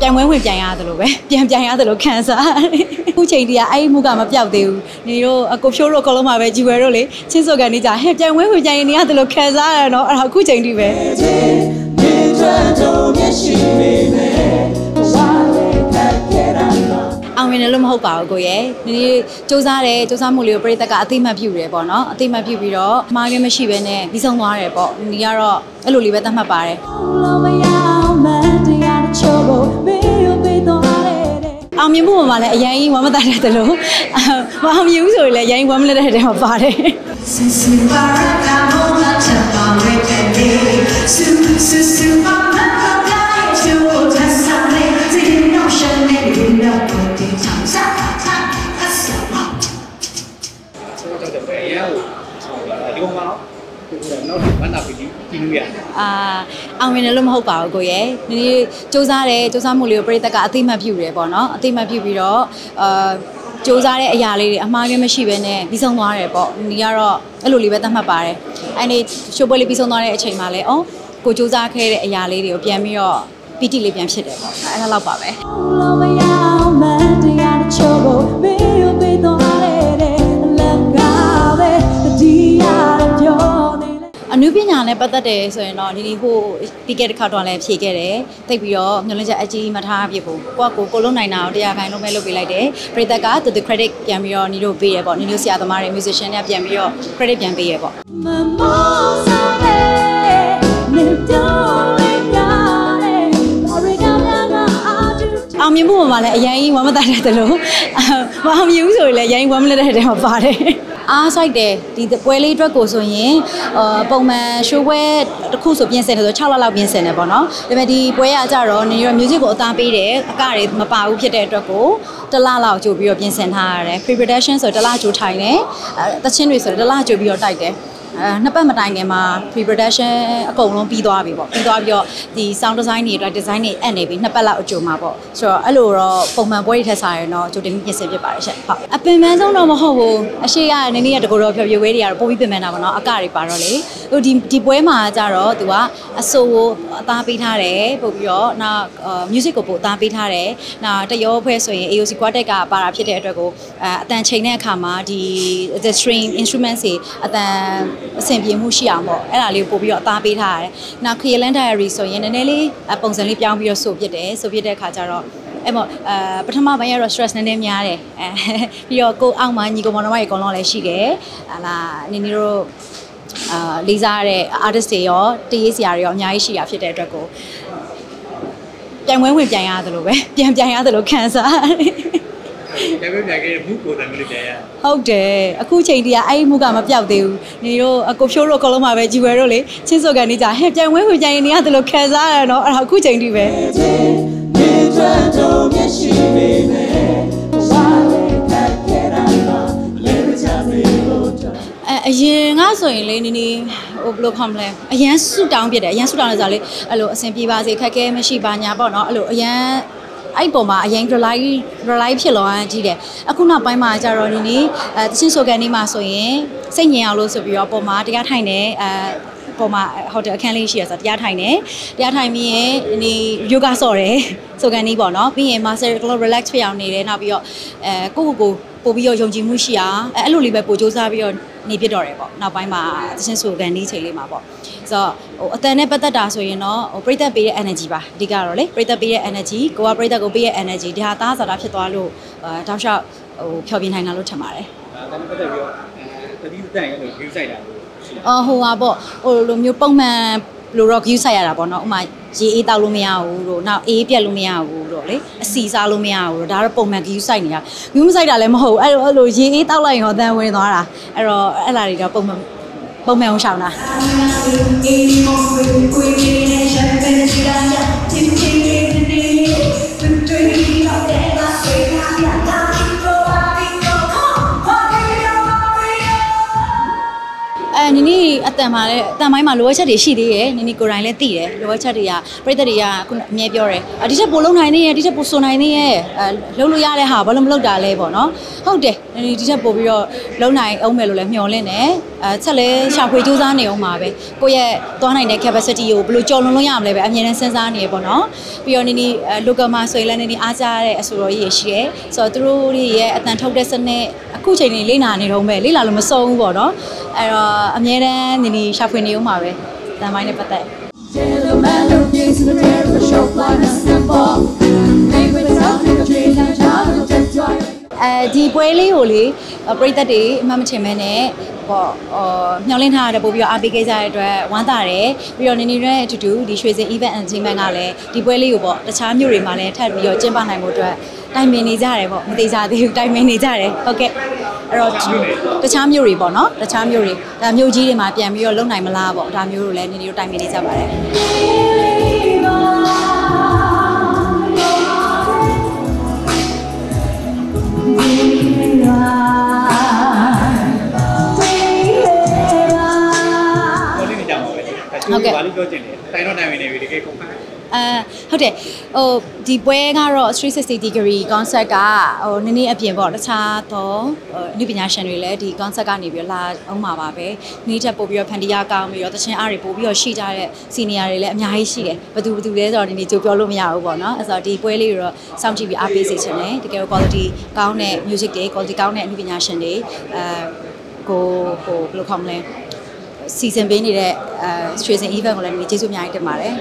ပြန်ဝဲဝင်ပြန်ရတယ်လို့ပဲပြန်ပြန်ရတယ်လို့ခံစားရတယ်အခုချိန်တည်းကအဲ့ဒီမှုကမပြောက်သေးဘူးနေတို့အကိုဖြိုးတို့အကုန်လုံးမှာပဲဂျီဝဲတို့လေချင်းစောကန်နေကြဟဲ့ပြန်ဝဲဝင်ပြန်ရင်နေရတယ်လို့ခံစားရတယ်နော်အဲ့ဒါအခုချိန်တည်းပဲအောင်မြင်တယ်လို့မဟုတ်ပါဘူးကိုရဲ့ဒီနေ့စူးစမ်းတယ်စူးစမ်းမှုလေးကိုပြည်သက်ကအသိမှတ်ပြုတယ်ပေါ့နော်အသိမှတ်ပြုပြီးတော့မှားခင်မရှိဘဲနဲ့ပြီးဆုံးသွားတယ်ပေါ့ဒီကတော့အဲ့လိုလေးပဲသတ်မှတ်ပါတယ် အောင်မြင်မှုပေါ်မှာလည်းအရင်ကြီးဝမ်းမတတ်တဲ့တလို့မအောင်မြင်ဘူးဆိုရင်လည်းအရင်ဝမ်းမလက်တဲ့တဲမှာပါတယ် Su para la chapa we can Su su su para la ပီကြီးကြီးလို့ရတယ်အာအောင်မြင်တယ်လို့မဟုတ်ပါဘူးကိုရဲ့ဒီနေ့စူးစမ်းတယ်စူးစမ်းမှုလေးကိုပြည်သက်ကအသိမှတ်ပြုတယ်ပေါ့နော်အသိမှတ်ပြုပြီးတော့အာစူးစမ်းတဲ့အရာလေးတွေအမှားကမရှိဘဲနဲ့ပြီးဆုံးသွားတယ်ပေါ့ဒီကတော့အဲ့လိုလေးပဲသတ်မှတ်ပါတယ်အဲ့ဒီရှိုးပွဲလေးပြီးဆုံးသွားတဲ့အချိန်မှာလည်းအော်ကိုစူးစမ်းခဲ့တဲ့အရာလေးတွေကိုပြန်ပြီးတော့ပီတိလေးပြန်ဖြစ်တယ်ပေါ့အဲ့ဒါလောက်ပါပဲ အနုပညာနဲ့ပတ်သက်တယ်ဆိုရင်တော့ဒီဒီဟိုပြီးခဲ့တဲ့ခါတော့လည်းဖြေခဲ့တယ်တိတ်ပြီးတော့ညွှန်လင်းချက်အကြီးမထားပြဖို့ကိုကကိုကိုလုံးနိုင်တာကိုတရားခိုင်လုံးပဲလုပ်ပေးလိုက်တယ်ပရိသတ်ကသူသူ credit ပြန်ပြီးတော့ညီတို့ပေးရပေါ့ညီတို့ဆရာသမားတွေ musician တွေပြန်ပြီးတော့ credit ပြန်ပေးရပေါ့ အောင်မြင်မှုပေါ်မှာလည်းအရင်ဝမ်းမတတ်တဲ့တလို့မအောင်မြင်ဘူးဆိုရင်လည်းအရင်ဝမ်းမလက်တဲ့တဲမှာပါတယ် အားဆိုင်တယ်ဒီပွဲလေးအတွက်ကိုဆိုရင်အာပုံမှန်ရှိုးပွဲတစ်ခုဆိုပြင်ဆင်တယ်ဆို6လလောက်ပြင်ဆင်တယ်ပေါ့နော်ဒါပေမဲ့ဒီပွဲရကြတော့နေရ music ကိုအသားပေးတယ်အကတွေမပါဘူးဖြစ်တဲ့အတွက်ကိုတစ်လလောက်ကြိုပြီးတော့ပြင်ဆင်ထားရတယ် pre production ဆိုတစ်လကြိုထိုင်တယ်အဲတချင်းတွေဆိုတစ်လကြိုပြီးတော့တိုက်တယ် အဲနှစ်ပတ်မတိုင်ခင်မှာ pre production အကုန်လုံးပြီးသွားပြီပေါ့ပြီးသွားပြီးတော့ဒီ sound design တွေအတွက် design တွေအပ်နေပြီနှစ်ပတ်လောက်အကြိုမှာပေါ့ဆိုတော့အဲ့လိုတော့ပုံမှန်ပွဲတွေထက်စားရင်တော့ကြိုတင်ပြင်ဆင်ဖြစ်ပါတယ်ရှင့်ဟုတ်အပင်ပန်းဆုံးတော့မဟုတ်ဘူးအရှိရနည်းနည်းတကူတော့ဖြောဖြေဝဲတွေကတော့ပို့ပြီးပင်ပန်းတာပေါ့နော်အကတွေပါတော့လေဟိုဒီဒီပွဲမှာကြတော့သူကအဆိုကိုအသားပေးထားတယ်ပို့ပြီးတော့နောက် music ကိုပို့အသားပေးထားတယ်နောက်တရောဖွဲဆိုရင် AOC quartet ကပါတာဖြစ်တဲ့အတွက်ကိုအဲအတန်ချိန်တဲ့အခါမှာဒီ the string instruments တွေအတန်အဆင်ပြေမှုရှိအောင်ပေါ့အဲ့ဒါလေးကိုပို့ပြီးတော့အသားပေးထားရတယ်။နောက် Clearland Diary ဆိုရင်နည်းနည်းလေးပုံစံလေးပြောင်းပြီးတော့ဆိုပြစ်တယ်ဆိုပြစ်တဲ့အခါကျတော့အဲ့ပေါ့အဲပထမပိုင်းကတော့ stress နည်းနည်းများတယ်အဲပြီးတော့ကိုအောက်မှာညီကောင်မောင်နှမတွေအကုန်လုံးလည်းရှိတယ်ဟာလာနေနေတို့အာလေးစားတဲ့ artist တွေရောတရေးစရာတွေရောအများကြီးရှိတာဖြစ်တဲ့အတွက်ကိုပြန်ဝဲဝင်ပြန်ရတယ်လို့ပဲပြန်ပြန်ရတယ်လို့ခံစားရတယ် ဒါပေမဲ့ပြန်ခဲ့တဲ့ဘူးကိုယ်တိုင်မလို့ပြန်ရဟုတ်တယ်အခုချိန်တည်းကအဲ့ဒီမှုကမပြောက်သေးဘူးနေတို့အကိုဖြိုးတို့အကုန်လုံးမှာပဲဂျီဝဲတို့လေချင်းစောကန်နေကြဟဲ့ပြန်ဝဲဝင်ပြန်ရင်နေရတယ်လို့ခံစားရတယ်နော်အဲ့ဒါအခုချိန်တည်းပဲအဲအရင်ကဆိုရင်လေနီနီဟိုဘယ်လိုခေါမလဲအရန်ဆူတောင်းပြတယ်အရန်ဆူတောင်းလဲဆိုတော့လေအဲ့လိုအဆင်ပြေပါစေခက်ခဲမရှိပါညာပေါ့နော်အဲ့လိုအရန် အဲ့ပုံမှာအရင် rely rely ဖြစ်လောအောင်ကြီးတယ်အခုနောက်ပိုင်းမှာကျတော့ဒီနေ့အဲတချင်းဆိုကန်နေမှာဆိုရင်စိတ်ငြိမ်အောင်လို့ဆိုပြီးတော့ပုံမှာတရားထိုင်နေအဲပေါ်မှာဟိုတယ်အခန်းလေးရှိရဆိုတရားထိုင်နေတရားထိုင်ပြီးရင်ဒီယောဂဆော့တယ်ဆိုကန်နေပေါ့နော်ပြီးရင် master club relax ဖြစ်အောင်နေတယ်နောက်ပြီးတော့အဲကိုကိုကိုပို့ပြီးတော့ယုံကြည်မှုရှိအောင်အဲအဲ့လိုလေးပဲပို့စူးစမ်းပြီးတော့ နေဖြစ်တော့တယ်ပေါ့နောက်ပိုင်းမှာတချင်းဆိုကန်နေချိန်လေးမှာပေါ့ဆိုတော့ဟိုအတန်နဲ့ပတ်သက်တာဆိုရင်တော့ဟိုပြိသက်ပေးတဲ့ energy ပါအဓိကတော့လေပြိသက်ပေးတဲ့ energy ကိုကပြိသက်ကိုပေးတဲ့ energy ဒီဟာသားစားတာဖြစ်သွားလို့အဲတောက်လျှောက်ဟိုဖျော်ပြနိုင်တာလို့ထင်ပါတယ်ဒါကလည်းပတ်သက်ပြီးတော့အဲတတိတန်ရဲ့လို့ view site တာလို့ရှိတယ်အော်ဟိုဟာပေါ့ဟိုလိုမျိုးပုံမှန်လိုတော့ view ဆိုင်ရတာပေါ့နော်ဥမာ ရေအေးတောက်လို့မရဘူးတို့နောက်အေးပြက်လို့မရဘူးတို့လေအစီစားလို့မရဘူးတို့ဒါတော့ပုံမှန် view ဆိုင်နေတာ view မဆိုင်တာလည်းမဟုတ်ဘူးအဲ့လိုအဲ့လိုရေအေးတောက်လိုက်ရင်တော့အတန်ဝင်သွားတာအဲ့တော့အဲ့လာတွေတော့ပုံမှန်ပုံမှန်အောင်ရှောင်းတာ အဲနီနီအတန်မှာလည်းတန်ပိုင်းမှာလိုအပ်ချက်တွေရှိသေးတယ်နင်းနီကိုယ်တိုင်လည်းသိတယ်လိုအပ်ချက်တွေကပြိသက်တွေကခုနအမြဲပြောတယ်အဒီချက်ပို့လုံနိုင်နေရဲ့ဒီချက်ပို့စွန်နိုင်နေရဲ့အဲလုံလို့ရတဲ့ဟာဘာလို့မလုပ်တာလဲပေါ့နော်ဟုတ်တယ်နင်းနီဒီချက်ပို့ပြီးတော့လုံနိုင်အောင်မယ်လို့လည်းမျှော်လင့်တယ်အဲချက်လဲရှာဖွေစူးစမ်းနေအောင်ပါပဲကိုယ့်ရဲ့သွားနိုင်တဲ့ capacity ကိုဘယ်လိုကျော်လွန်လို့ရမလဲပဲအမြဲတမ်းစဉ်းစားနေရပေါ့နော်ပြီးတော့နင်းနီ local မှာဆိုရင်လည်းနင်းနီအားကြတဲ့အဆိုတော်ကြီးရရှိရဲဆိုတော့သူတို့တွေရဲ့အတန်ထုတ်တဲ့စနစ်အခုချိန်လေးလေ့လာနေတော့မယ်လေ့လာလို့မဆုံးဘူးပေါ့နော် အဲ့တော့အမြဲတမ်းနင်းနီရှာဖွေနေအောင်ပါပဲတန်ပိုင်းနဲ့ပတ်သက် Till the melodies in the air, the show fly and simple. Make with something to change and child and just joy. အဲဒီပွဲလေးကိုလေပရိသတ်တွေအမှတ်မချင်မဲနဲ့ပေါ့အော်မျှော်လင့်ထားတဲ့ပို့ပြီးတော့အားပေးခဲ့ကြတဲ့အတွက်ဝမ်းသာတယ်ပြီးတော့နေနေနဲ့အတူတူဒီရွှေစင် event entertainment ကလည်းဒီပွဲလေးကိုပေါ့တခြားမြို့တွေမှာလည်းထပ်ပြီးတော့ကျင်းပနိုင်ဖို့အတွက်တိုင်ပင်နေကြတယ်ပေါ့မသေးကြသေးဘူးတိုင်ပင်နေကြတယ်ဟုတ်ကဲ့ အဲ့တော့တခြားမြို့တွေပေါ့နော်တခြားမြို့တွေဒါမြို့ကြီးတွေမှာပြန်ပြီးတော့လုံနိုင်မလားပေါ့ဒါမျိုးတွေလည်းနေနေတို့တိုင်ပင်နေကြပါတယ်ပြောလေးနေကြမှာပဲဒါကျိုးဘာလို့ပြောချင်လဲတိုင်တော့နိုင်ဝင်နေပြီတကယ်ကုန်ပါ အဲဟုတ်တယ်ဟိုဒီပွဲကတော့360 degree concept ကဟိုနည်းနည်းအပြင်ပေါ့တခြားတော့ဟိုအနုပညာရှင်တွေလည်းဒီ concept ကနေပြီးတော့လာအောင်ပါပါပဲနေ့ချက်ပို့ပြီးတော့ဖန်တီးရကောင်းပြီးတော့တချင်းအားတွေပို့ပြီးတော့ရှိကြတဲ့ senior တွေလည်းအများကြီးရှိတယ်ဘယ်သူဘယ်သူလဲဆိုတော့ဒီနေ့ကြိုပြောလို့မရဘူးပေါ့နော်အဲဆိုတော့ဒီပွဲလေးကိုတော့စောင့်ကြည့်ပြီးအားပေးစေချင်တယ်တကယ် quality ကောင်းတဲ့ music တွေ quality ကောင်းတဲ့အနုပညာရှင်တွေအဲကိုဟိုဘယ်လိုခေါ်မလဲစီစဉ်ပေးနေတဲ့အဲရွှေစင် event ကိုလည်းဒီကျေးဇူးအများကြီးတင်ပါတယ်